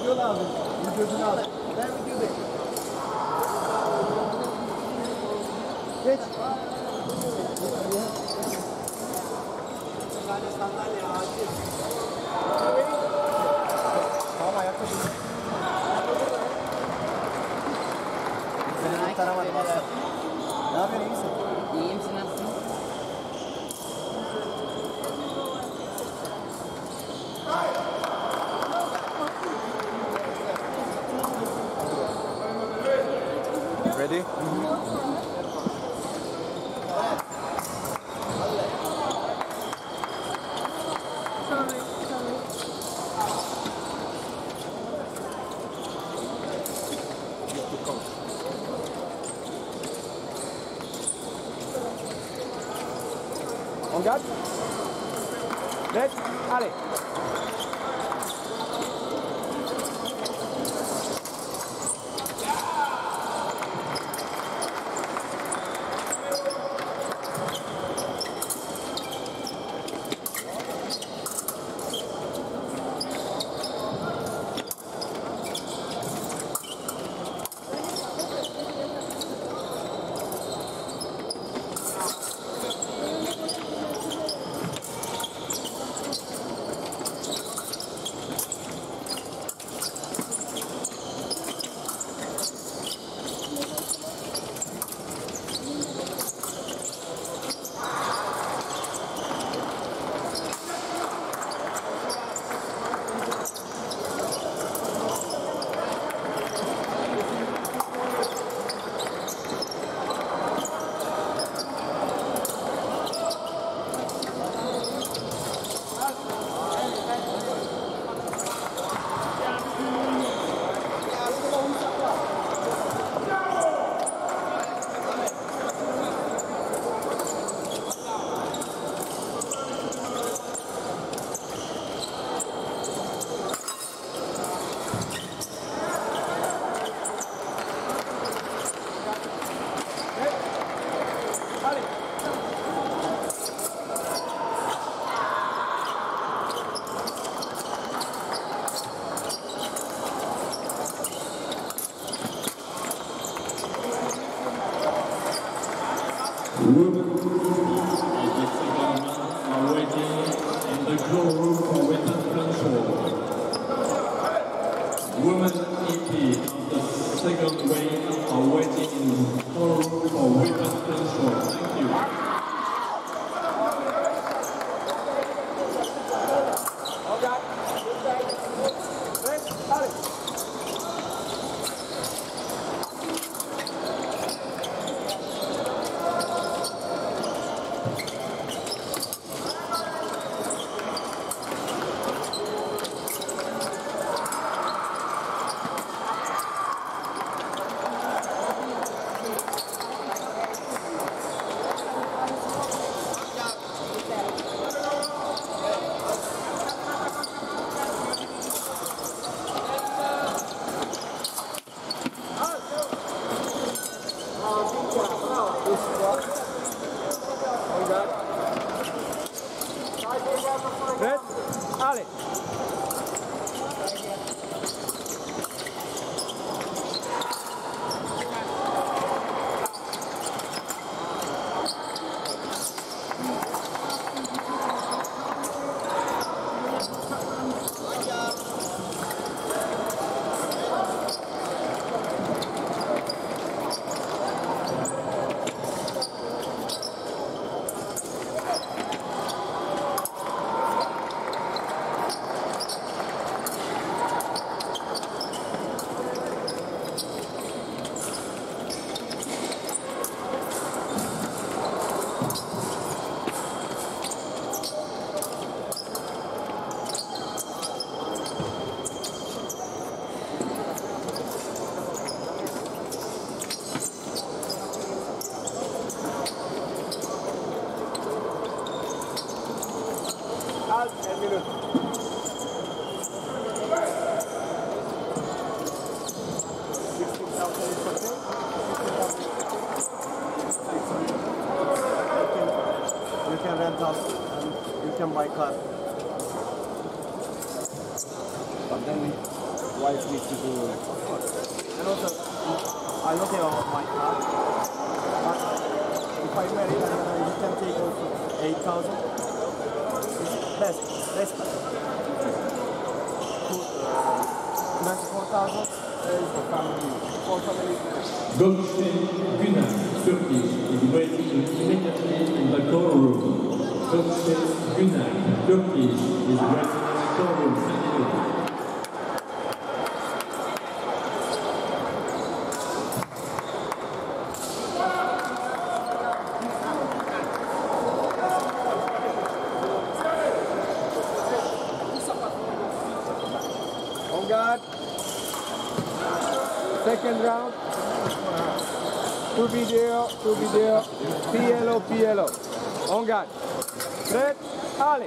Video lazım. Videosunu al. Ben video bekliyorum. Geç. Ready? Mm -hmm. Also 8,000. It's best, best. Food, 94,000 is the family. For family. Goldstein Gunnar, Turkish, is waiting immediately in the call room. Goldstein Gunnar, Turkish, is waiting in the call room. Two video, two video. PLO, PLO. On guard. Red, Ali.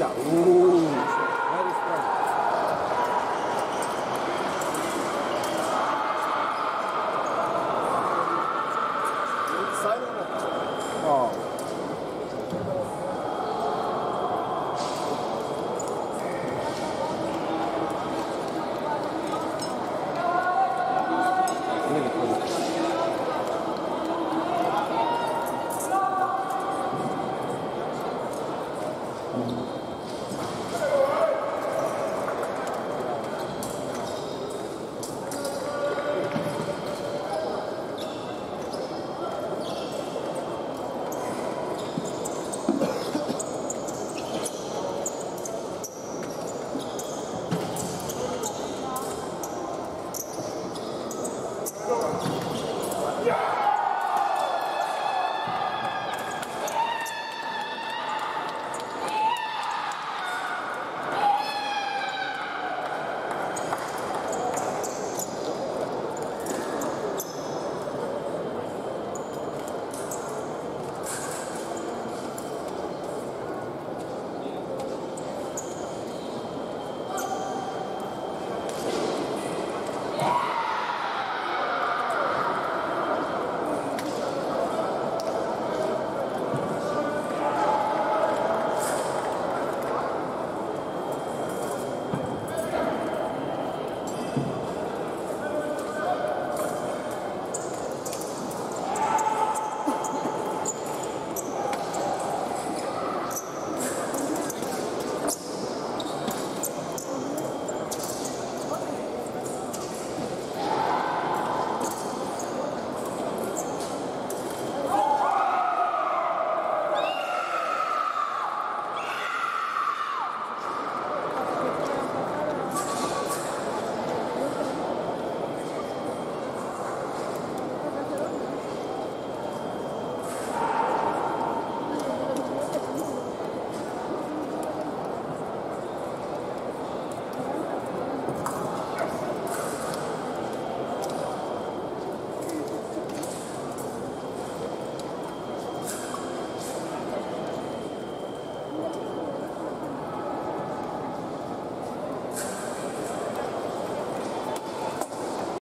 And the